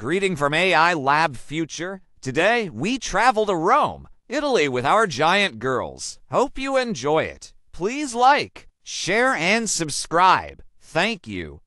Greeting from AI Lab Future. Today, we travel to Rome, Italy with our giant girls. Hope you enjoy it. Please like, share, and subscribe. Thank you.